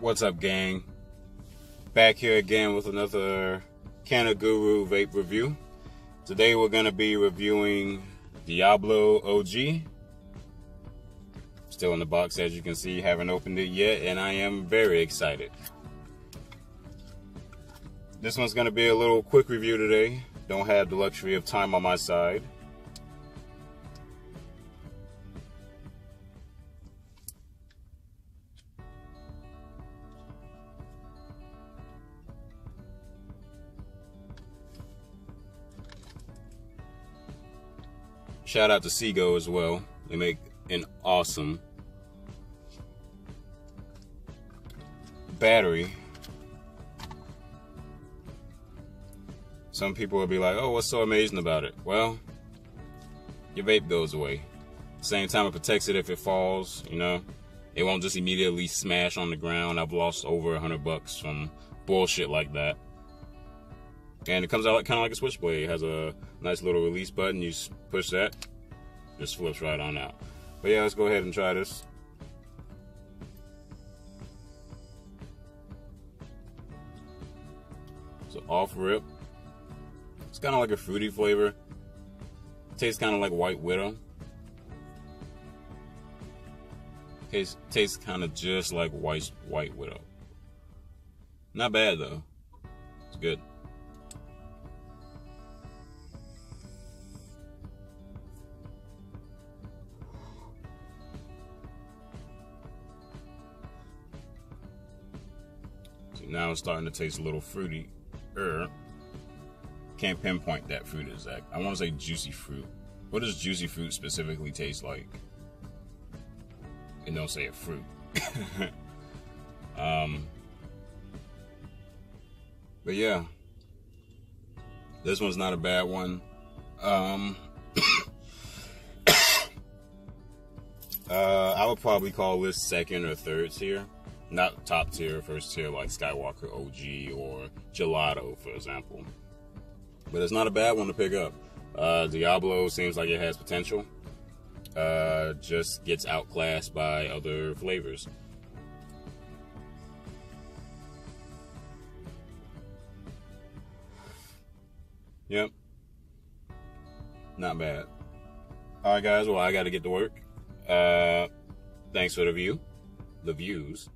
What's up, gang? Back here again with another Canna Guru vape review. Today we're going to be reviewing Diablo OG. Still in the box, as you can see, haven't opened it yet, and I am very excited. This one's going to be a little quick review today. Don't have the luxury of time on my side. Shout out to Seego as well. They make an awesome battery. Some people will be like, oh, what's so amazing about it? Well, your vape goes away. Same time it protects it if it falls, you know. It won't just immediately smash on the ground. I've lost over a hundred bucks from bullshit like that. And it comes out kind of like a switchblade. It has a nice little release button. You push that, just flips right on out. But yeah, let's go ahead and try this. So off rip. It's kind of like a fruity flavor. Tastes kind of like White Widow. Tastes tastes kind of just like White White Widow. Not bad though. It's good. Now it's starting to taste a little fruity. Er, can't pinpoint that fruit exact. I want to say juicy fruit. What does juicy fruit specifically taste like? And don't say a fruit. um, but yeah, this one's not a bad one. Um, uh, I would probably call this second or third tier not top tier, first tier like Skywalker OG or Gelato, for example. But it's not a bad one to pick up. Uh, Diablo seems like it has potential. Uh, just gets outclassed by other flavors. Yep. Not bad. Alright, guys. Well, I got to get to work. Uh, thanks for the view. The views.